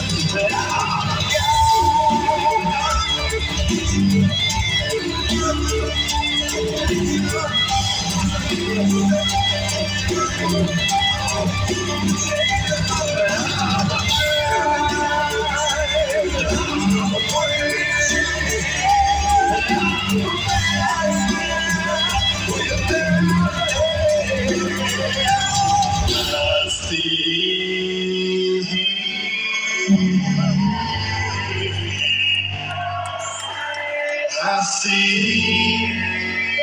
Yeah. I see.